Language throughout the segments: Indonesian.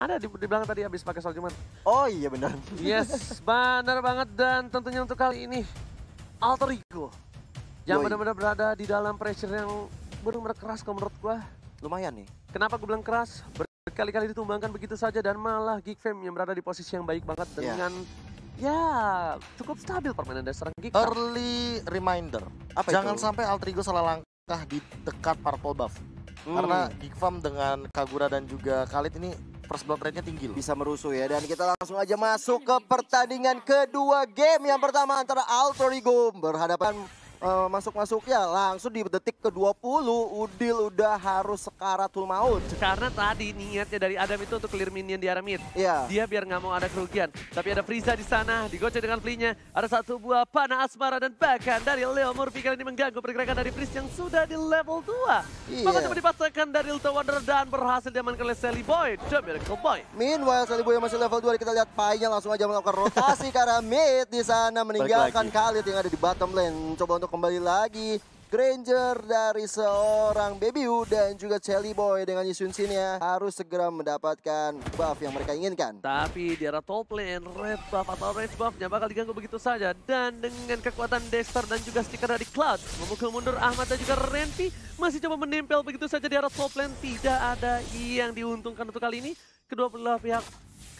ada di, belakang tadi habis pakai salju man. Oh iya benar. Yes, benar banget dan tentunya untuk kali ini Alter Ego yang benar-benar berada di dalam pressure yang benar-benar keras kalau menurut gua. Lumayan nih. Kenapa gue bilang keras? Berkali-kali ditumbangkan begitu saja dan malah Geek Fam yang berada di posisi yang baik banget Iya. dengan ya cukup stabil permainan dari seorang Geek Fam. Early reminder. Apa Jangan itu? sampai Altrigo salah langkah di dekat purple buff. Hmm. Karena Geek Farm dengan Kagura dan juga Khalid ini blood rate-nya tinggi loh. bisa merusuh ya dan kita langsung aja masuk ke pertandingan kedua game yang pertama antara Alter Ego berhadapan eh, masuk-masuk ya langsung di detik ke-20 Udil udah harus sekaratul maut. Karena tadi niatnya dari Adam itu untuk clear minion di area mid. Iya. Dia biar nggak mau ada kerugian. Tapi ada Frieza di sana, digocek dengan flee-nya. Ada satu buah panah asmara dan bahkan dari Leo Murphy kali ini mengganggu pergerakan dari Freeze yang sudah di level 2. Iya. Maka coba dipasangkan dari Lito Wonder dan berhasil diamankan oleh Sally Boy, The Miracle Boy. Meanwhile, Salibu yang masih level 2 kita lihat Pai-nya langsung aja melakukan rotasi ke arah mid di sana meninggalkan. Khalid yang ada di bottom lane. Coba untuk kembali lagi. Granger dari seorang Baby U dan juga Shelly Boy dengan Yusun Sin-nya harus segera mendapatkan buff yang mereka inginkan. Tapi di arah top lane, red buff atau red buffnya bakal diganggu begitu saja. Dan dengan kekuatan Dexter dan juga stiker dari Cloud, memukul mundur Ahmad dan juga Renvi masih coba menempel begitu saja di arah top lane. Tidak ada yang diuntungkan untuk kali ini. Kedua belah pihak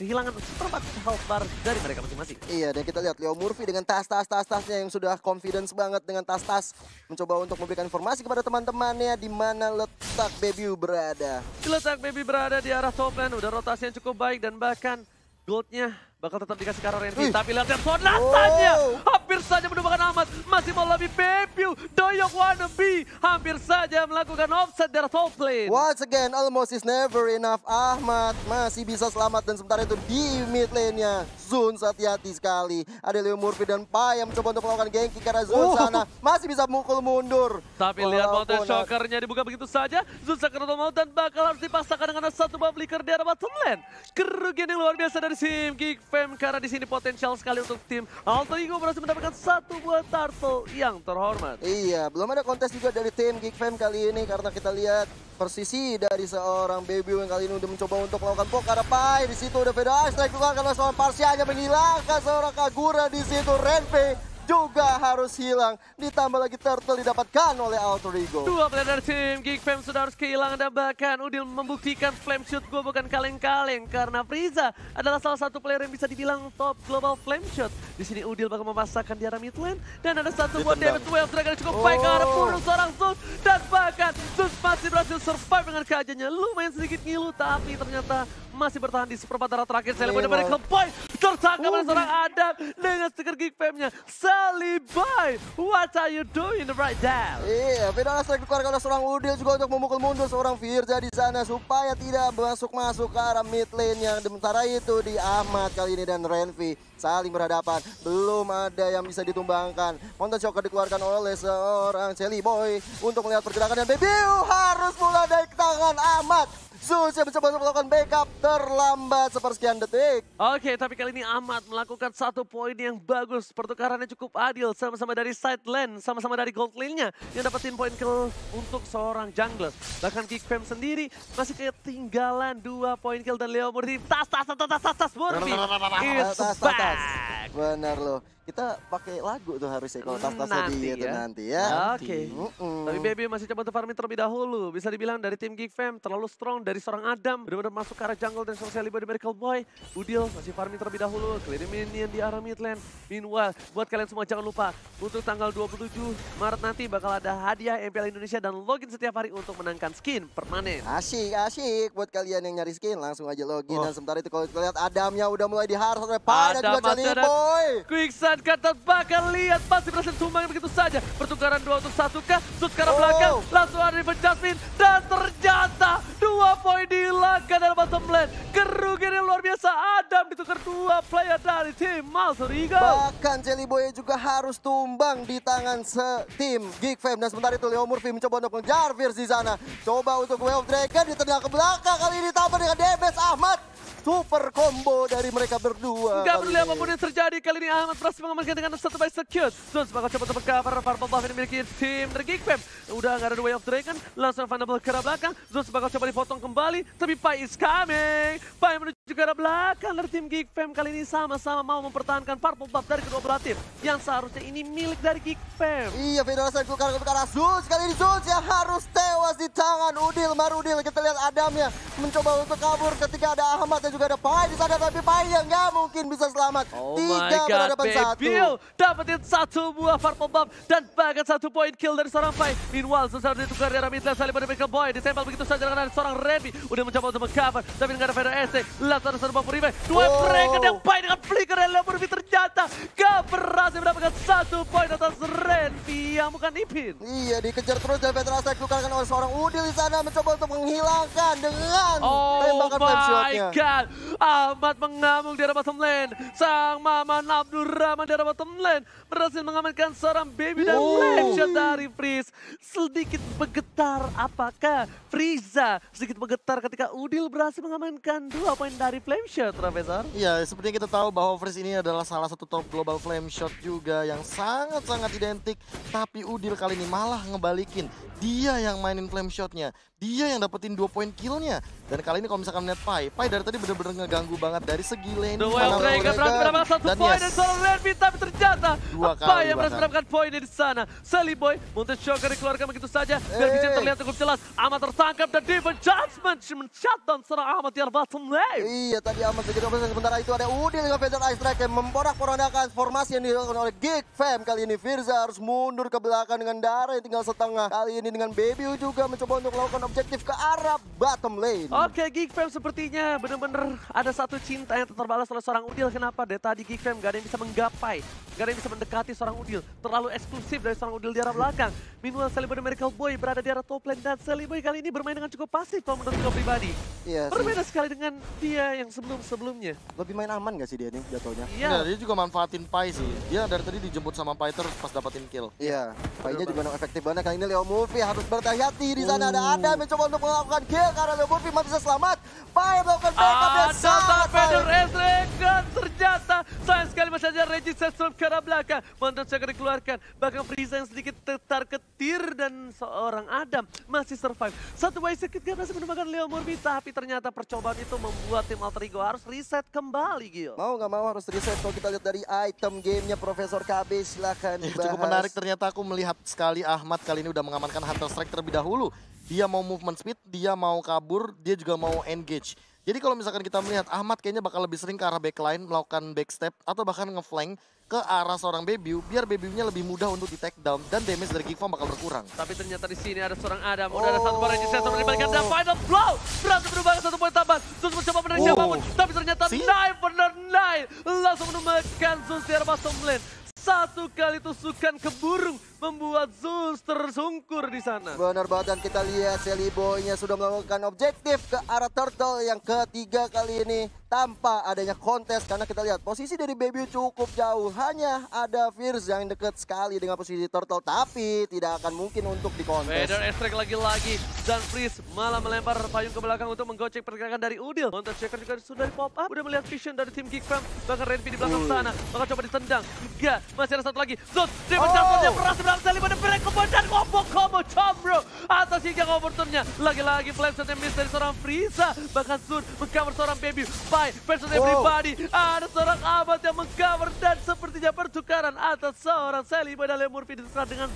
kehilangan seperempat health bar dari mereka masing-masing. Iya, dan kita lihat Leo Murphy dengan tas-tas tas-tasnya yang sudah confidence banget dengan tas-tas mencoba untuk memberikan informasi kepada teman-temannya di mana letak Baby berada. Diletak Baby berada di arah top lane, udah rotasi yang cukup baik dan bahkan goldnya bakal tetap dikasih ke arah Renvi. Wih. Tapi lihat sonatanya, Wow. hampir saja menumbangkan Ahmad. Masih mau lebih Baby, Doyok wannabe, hampir saja melakukan offset dari top lane. Once again, almost is never enough. Ahmad masih bisa selamat dan sementara itu di mid lane-nya. Zun hati-hati sekali. Ada Leo Murphy dan Pai yang mencoba untuk melakukan ganking karena Zun Oh. sana masih bisa mukul mundur. Tapi lihat Mountain Shockernya dibuka begitu saja. Zusa Krono Mountain bakal harus dipasangkan dengan satu buff flicker di arah bottom lane. Kerugian yang luar biasa dari Geek Fam karena di sini potensial sekali untuk tim Alter Ego berhasil mendapatkan satu buah turtle yang terhormat. Iya, belum ada kontes juga dari tim Geek Fam kali ini karena kita lihat persisi dari seorang Baby yang kali ini udah mencoba untuk melakukan poke karena Pai di situ udah beda strike keluar karena seorang Parsianya menghilangkan seorang Kagura di situ Renfe juga harus hilang. Ditambah lagi turtle didapatkan oleh Alter Ego. Dua player dari tim Geek Fam sudah harus kehilangan dan bahkan Udil membuktikan flame shoot gue bukan kaleng-kaleng. Karena Frieza adalah salah satu player yang bisa dibilang top global flame shot. Di sini Udil bakal memasakkan di arah mid lane. Dan ada satu buat damage 12 Dragon cukup baik ke arah Oh. seorang Zeus. Dan bahkan Zeus masih berhasil survive dengan keajannya lumayan sedikit ngilu tapi ternyata masih bertahan di seperempat arah terakhir Sally Boy Iya, dari. Boy tertangkap oleh Uh. seorang Adam dengan stiker Geek Fam-nya Sally Boy what are you doing right now? Iya, Vidal strike dikeluarkan oleh seorang Udil juga untuk memukul mundur seorang Firza di sana supaya tidak masuk-masuk ke arah mid lane yang sementara itu di Ahmad kali ini dan Renvi saling berhadapan. Belum ada yang bisa ditumbangkan. Mountain Shocker dikeluarkan oleh seorang Shelly Boy untuk melihat pergerakan dan Baby harus mulai dari tangan Ahmad. Yang mencoba untuk melakukan backup terlambat sepersekian detik. Oke, tapi kali ini Ahmad melakukan satu poin yang bagus. Pertukarannya cukup adil, sama-sama dari side lane, sama-sama dari gold lane-nya. Yang dapetin poin kill untuk seorang jungler. Bahkan Geek Fam sendiri masih ketinggalan dua poin kill dan Leo Murphy. Tas, tas, tas, tas, tas, tas, Murphy. Is back. Benar loh. Kita pakai lagu tuh harusnya kalau tas-tasnya Nanti di itu ya. nanti ya. Oke. Mm-mm. Tapi Baby masih coba untuk farming terlebih dahulu. Bisa dibilang dari tim Geek Fam terlalu strong dari seorang Adam. Benar-benar masuk ke arah jungle dan Sally Boy di Miracle Boy. Udil masih farming terlebih dahulu. Clear minion di arah mid lane. Meanwhile, buat kalian semua jangan lupa. Untuk tanggal 27 Maret nanti bakal ada hadiah MPL Indonesia dan login setiap hari untuk menangkan skin permanen. Asyik, asyik buat kalian yang nyari skin langsung aja login Oh. dan sementara itu kalau kita lihat Adamnya udah mulai diharus oleh Adam juga Boy. Quicksand kata bakal lihat pasti berhasil tumbang begitu saja. Pertukaran dua untuk satu kah? Sud ke arah Oh. belakang. Langsung ada di Jasmine. Dan ternyata dua poin dihilangkan dalam bottom lane. Kerugian yang luar biasa. Adam ditukar dua player dari tim Alter Ego. Bahkan Jelly Boy juga harus tumbang di tangan setim Geek Fam dan sementara itu Leo Murphy mencoba untuk mengejar di sana. Coba untuk Wave Dragon ditendang ke belakang kali ini tambah dengan Debes Ahmad. Super combo dari mereka berdua. Gak peduli ini. apa pun yang terjadi, kali ini Ahmad berhasil mengamankan dengan satu by secure. Zones bakal coba untuk cover Purple Buff yang dimiliki tim dari Geek Fam. Udah gak ada Way of Dragon, langsung Vandal ke arah belakang. Zones bakal coba dipotong kembali, tapi Pai is coming. Pai menuju ke arah belakang dari tim Geek Fam. Kali ini sama-sama mau mempertahankan Purple Buff dari kedua belah tim. Yang seharusnya ini milik dari Geek Fam. Iya, Federasi keluar ke arah Zeus. Kali ini Zeus yang harus tewas di tangan Udil. Marudil kita lihat Adamnya mencoba untuk kabur ketika ada Ahmad juga ada Pai di sana. Tapi Pai yang nggak mungkin bisa selamat. Oh Tiga my god, berhadapan satu. Bebil dapetin satu buah Purple Buff dan bahkan satu poin kill dari seorang Pai. Meanwhile, sesaat ditukar di arah midlane saling pada Michael Boy. Ditempel begitu saja dengan seorang Remy. Udah mencoba untuk mengcover, tapi nggak ada Feder ST. Langsung ada seorang Bang Revive. Dua Oh. mereka yang Pai dengan flicker yang Lemurvi ternyata gak berhasil mendapatkan satu poin atas Renvi yang bukan Ipin. Iya, dikejar terus dan Federasi dikeluarkan oleh seorang Udil di sana mencoba untuk menghilangkan dengan Oh tembakan flame my shotnya. God, Ahmad mengamuk di arah bottom lane. Sang Maman Abdurrahman di arah bottom lane berhasil mengamankan seorang baby dan Oh. flame shot dari Freeze. Sedikit bergetar, apakah Frieza sedikit bergetar ketika Udil berhasil mengamankan dua poin dari flame shot, Profesor? Iya, seperti yang kita tahu bahwa Freeze ini adalah salah satu top global flame shot juga yang sangat-sangat identik. Tapi Udil kali ini malah ngebalikin. Dia yang mainin flame shotnya. Dia yang dapetin dua poin killnya. Dan kali ini kalau misalkan melihat Pai, Pai dari tadi bener-bener ngeganggu banget dari segi lane. The Wild Dragon. Mendapatkan satu Dan poin dari seorang Renvi, tapi ternyata Dua apa kali yang berhasil mendapatkan poin di sana. Sally Boy, Mountain Shocker dikeluarkan begitu saja. Biar Hey. vision terlihat cukup jelas. Ahmad tertangkap dan Devon Judgment men-shutdown seorang Ahmad di bottom lane. Iya, tadi amat sedikit opsi. Sementara itu ada Udil dengan Feather Ice Strike yang memporak-porandakan formasi yang dilakukan oleh Geek Fam. Kali ini Firza harus mundur ke belakang dengan darah yang tinggal setengah. Kali ini dengan Baby juga mencoba untuk melakukan objektif ke arah bottom lane. Oke, Geek Fam sepertinya benar-benar ada satu cinta yang terbalas oleh seorang Udil. Kenapa? Dari tadi Geek Fam gak ada yang bisa menggapai, gak ada yang bisa mendekati seorang Udil. Terlalu eksklusif dari seorang Udil di arah belakang. Meanwhile, Sally Boy dan Miracle Boy berada di arah top lane dan Sally Boy kali ini bermain dengan cukup pasif kalau menurut gue pribadi. Iya sih. Berbeda sekali dengan dia yang sebelum-sebelumnya. Lebih main aman gak sih dia nih jatuhnya? Nah, Iya. dia juga manfaatin Pai sih. Dia dari tadi dijemput sama Pai terus pas dapetin kill. Iya, Painya juga memang efektif banget. Kali ini Leo Murphy harus berhati-hati. Di sana ada Adam mencoba untuk melakukan kill karena Leo Murphy masih bisa selamat. Pai melakukan backup dan Sangat Feder baik. Ezregan ternyata sayang sekali masih saja Regis Sestrom ke arah belakang. Mantan Checker dikeluarkan. Bahkan Frieza yang sedikit tetar ketir dan seorang Adam masih survive. Satu way sedikit gak berhasil menemukan Leo Murphy. Tapi ternyata percobaan itu membuat tim Alter Ego harus reset kembali Gil. Mau nggak mau harus reset kalau kita lihat dari item gamenya Profesor KB silahkan Ya, dibahas. cukup menarik ternyata aku melihat sekali Ahmad kali ini udah mengamankan Hunter Strike terlebih dahulu. Dia mau movement speed, dia mau kabur, dia juga mau engage. Jadi kalau misalkan kita melihat Ahmad kayaknya bakal lebih sering ke arah backline, melakukan backstep atau bahkan ngeflank ke arah seorang Bebiu biar Bebiunya lebih mudah untuk di take down dan damage dari Geek Farm bakal berkurang. Tapi ternyata di sini ada seorang Adam. Udah ada satu Oh. poin Regis Sestrom dibalikan dan final blow. Berhasil berubah ke satu poin tambahan. Zeus mencoba menarik Oh. siapa pun. Tapi ternyata See? Nine benar Nine. Langsung menemukan Zeus di arah bottom lane. Satu kali tusukan ke burung membuat Zeus tersungkur di sana. Benar banget dan kita lihat Sally Boy-nya sudah melakukan objektif ke arah Turtle yang ketiga kali ini tanpa adanya kontes karena kita lihat posisi dari Baby cukup jauh hanya ada Fierce yang dekat sekali dengan posisi Turtle tapi tidak akan mungkin untuk dikontes. Vader extract lagi-lagi dan Freeze malah melempar payung ke belakang untuk menggocek pergerakan dari Udil. Counter checker juga sudah di pop up, udah melihat vision dari tim Geek Fam. Bahkan Renvi di belakang Uh. sana, bakal coba ditendang. Enggak, masih ada satu lagi. Zot, Demon Oh. Jackson yang berhasil belakang Sally pada break kembali dan combo combo bro atas hingga overturnnya. Lagi-lagi yang miss dari seorang Frieza. Bahkan Zun mengcover seorang Baby. Bye, versus Wow. everybody. Ada seorang Ahmad yang mengcover dan sepertinya pertukaran atas seorang Sally pada Lemurfi ditukar dengan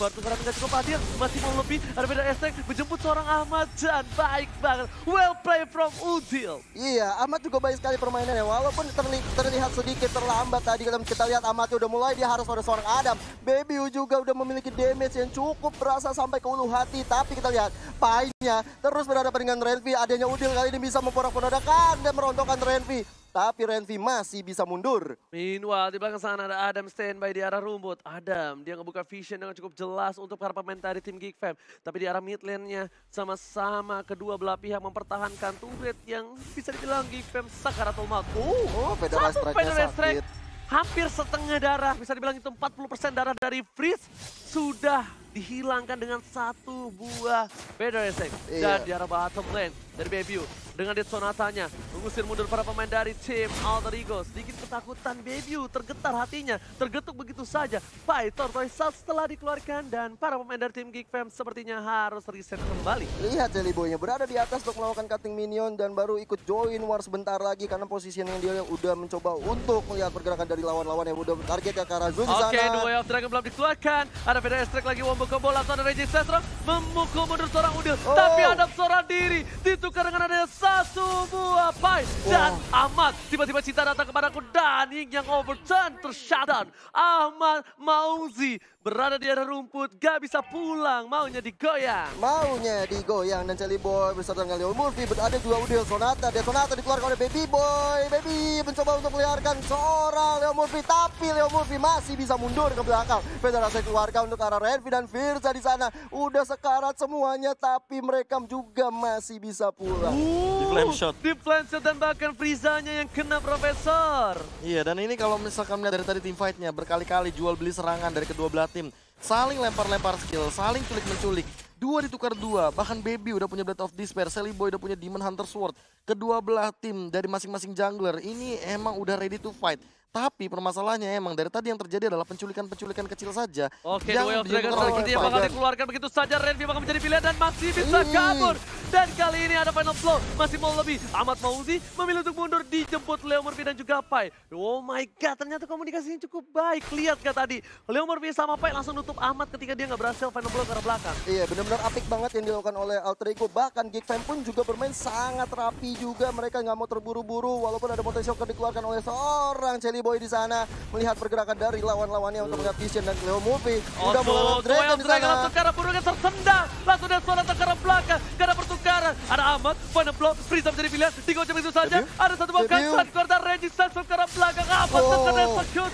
Zun. Pertukaran tidak cukup adil, masih mau lebih. Ada beda estek menjemput seorang Ahmad dan baik banget. Well play from Udil. Iya, Ahmad juga baik sekali permainannya. Walaupun terli- terlihat sedikit terlambat tadi kalau kita lihat Ahmad udah mulai dia harus pada seorang Adam. Baby juga udah memiliki damage yang cukup berasa sampai ke ulu hati. Tapi kita lihat Pai-nya terus berhadapan dengan Renvi. Adanya Udil kali ini bisa memporak-porandakan dan merontokkan Renvi. Tapi Renvi masih bisa mundur. Meanwhile, di belakang sana ada Adam standby di arah rumput. Adam, dia ngebuka vision dengan cukup jelas untuk para pemain dari tim Geek Fam. Tapi di arah mid lane-nya, sama-sama kedua belah pihak mempertahankan turret yang bisa dibilang Geek Fam sakaratul maut. Oh, Oh, Federal Strike. Hampir setengah darah, bisa dibilang itu 40% darah dari Freeze sudah dihilangkan dengan satu buah Vader Essence. Iya. Dan di arah bottom lane dari Bebiu dengan Dead Sonatanya mengusir mundur para pemain dari tim Alter Ego. Sedikit ketakutan Bebiu, tergetar hatinya, tergetuk begitu saja. Pai Tortoise Salt setelah dikeluarkan dan para pemain dari tim Geek Fam sepertinya harus reset kembali. Lihat Jelly Boy-nya berada di atas untuk melakukan cutting minion dan baru ikut join war sebentar lagi karena posisi yang dia udah mencoba untuk melihat pergerakan dari lawan-lawan yang udah target ke arah Zul di sana. Oke, dua Way of Dragon belum dikeluarkan. Ada Vader Strike lagi wombo combo langsung ada Regis Sestro memukul mundur seorang Udil. Oh. Tapi ada seorang diri ditukar dengan adanya satu buah pai. Dan Ahmad tiba-tiba cinta datang kepadaku dan yang overturn tershutdown. Ahmad Mauzi berada di area rumput gak bisa pulang maunya digoyang. Maunya digoyang dan Jelly Boy beserta dengan Leo Murphy ada juga Udil Sonata dan Sonata dikeluarkan oleh Baby Boy. Baby mencoba untuk meliarkan seorang Leo Murphy tapi Leo Murphy masih bisa mundur ke belakang. Federasi keluarga untuk arah Renvi dan Firza di sana udah sekarat semuanya tapi mereka juga masih bisa pulang. Di flame shot. Di flame shot dan bahkan Frizanya yang kena Profesor. Iya dan ini kalau misalkan melihat dari tadi tim fightnya berkali-kali jual beli serangan dari kedua belah tim. Saling lempar-lempar skill, saling culik-menculik. Dua ditukar dua, bahkan Baby udah punya Blade of Despair, Sally Boy udah punya Demon Hunter Sword. Kedua belah tim dari masing-masing jungler ini emang udah ready to fight. Tapi permasalahannya emang dari tadi yang terjadi adalah penculikan-penculikan kecil saja. Oke, yang Duel of Dragon seperti yang bakal dikeluarkan begitu saja. Renvi bakal menjadi pilihan dan masih bisa Ih. kabur. Dan kali ini ada final flow, masih mau lebih. Ahmad Mauzi memilih untuk mundur dijemput Leo Murphy dan juga Pai. Oh my god, ternyata komunikasinya cukup baik. Lihat gak tadi, Leo Murphy sama Pai langsung nutup Ahmad ketika dia nggak berhasil final flow ke arah belakang. Iya benar-benar apik banget yang dilakukan oleh Alter Ego Bahkan Geek Fam pun juga bermain sangat rapi juga Mereka nggak mau terburu-buru Walaupun ada potensi shock dikeluarkan oleh seorang Jelly Boy di sana Melihat pergerakan dari lawan-lawannya untuk melihat Vision dan Leo Movie Udah mulai Untuk Dragon di sana langsung arah burungnya tertendang. Langsung dari suara arah belakang. Arah pertukaran. Ada Ahmad, final flow, Friza menjadi pilihan. Digocek begitu saja. Debut. Ada satu Debut. kansan. Keluar Regis ke arah belakang. Ahmad Oh. terkena.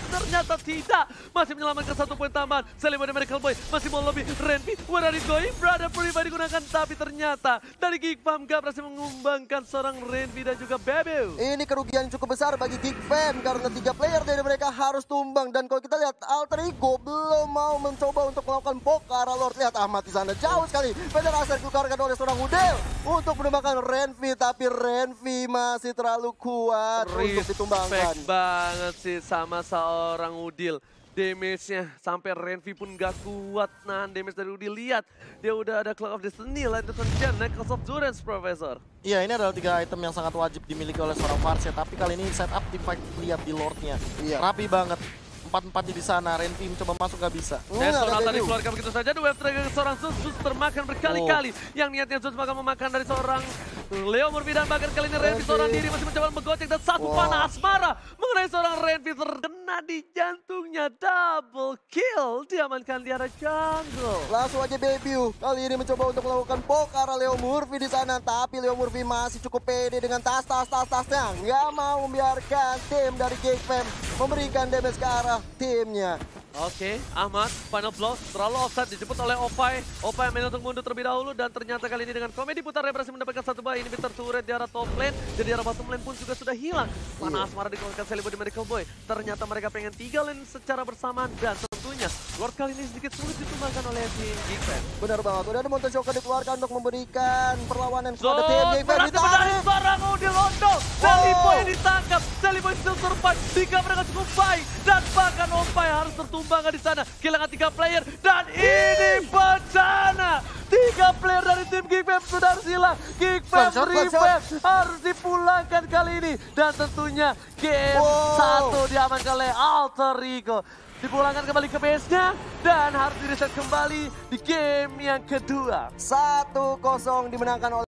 Ternyata tidak. Masih menyelamatkan satu poin taman. Salim dari Medical Boy. Masih mau lebih. Renvi, where are you going? Brother pribadi digunakan. Tapi ternyata dari Geek Farm gak berhasil mengumbangkan seorang Renvi dan juga Bebu. Ini kerugian cukup besar bagi Geek Fam Karena tiga player dari mereka harus tumbang. Dan kalau kita lihat Alter Ego belum mau mencoba untuk melakukan poke ke arah Lord. Lihat Ahmad di sana jauh sekali. Federasi dikeluarkan oleh seorang Udel Untuk menembakkan Renvi Tapi Renvi masih terlalu kuat untuk ditumbangkan. Respect banget sih sama seorang Udil. Damage-nya sampai Renvi pun gak kuat nahan damage dari Udil. Lihat, dia udah ada Clock of Destiny, Light of Sun, Necklace of Durance, Profesor. Iya ini adalah tiga item yang sangat wajib dimiliki oleh seorang Farsia Tapi kali ini setup di fight lihat di Lordnya Iya. Rapi banget Empat-empatnya di sana Renvi mencoba masuk gak bisa Dan ada Sonata Baby. dikeluarkan begitu saja. Dua trigger seorang Sus, Sus termakan berkali-kali. Yang niatnya Sus bakal memakan dari seorang Leo Murphy dan bahkan kali ini Renvi seorang diri masih mencoba menggocek dan satu Wow. panah asmara mengenai seorang Renvi terkena di jantungnya. Double kill diamankan di arah jungle. Langsung aja debut. Kali ini mencoba untuk melakukan poke arah Leo Murphy di sana. Tapi Leo Murphy masih cukup pede dengan tas-tas-tas-tasnya. Nggak mau membiarkan tim dari Geek Fam memberikan damage ke arah timnya. Oke, Ahmad, final blow, terlalu offside, dijemput oleh Opai. Opai main untuk mundur terlebih dahulu dan ternyata kali ini dengan komedi putar berhasil mendapatkan satu buah inhibitor turret di arah top lane dan di arah bottom lane pun juga sudah hilang. Panah asmara dikeluarkan Selibo di Medical Boy. Ternyata mereka pengen tiga lane secara bersamaan dan tentunya Lord kali ini sedikit sulit ditumbangkan oleh tim Geek Fam. Benar banget. Udah ada Monte Shoka dikeluarkan untuk memberikan perlawanan kepada tim Geek Fam. berhasil menarik Ditarik. seorang Udil Londo. Seliboy ditangkap. Seliboy still survive. Tiga mereka cukup baik. Dan bahkan Opai harus tertumbangkan di sana. Kehilangan tiga player. Dan ini bencana. Tiga player dari tim Geek Fam sudah harus hilang. Geek Fam One shot, one revenge harus dipulangkan kali ini. Dan tentunya game Wow. satu diamankan oleh Alter Ego. Dipulangkan kembali ke base-nya dan harus direset kembali di game yang kedua. 1-0 dimenangkan oleh